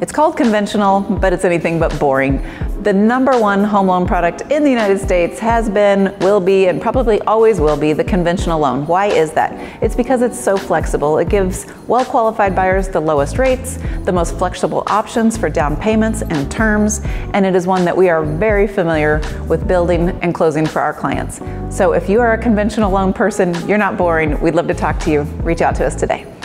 It's called conventional, but it's anything but boring. The number one home loan product in the United States has been, will be, and probably always will be the conventional loan. Why is that? It's because it's so flexible. It gives well qualified buyers the lowest rates, the most flexible options for down payments and terms, and it is one that we are very familiar with building and closing for our clients. So if you are a conventional loan person, you're not boring, we'd love to talk to you. Reach out to us today.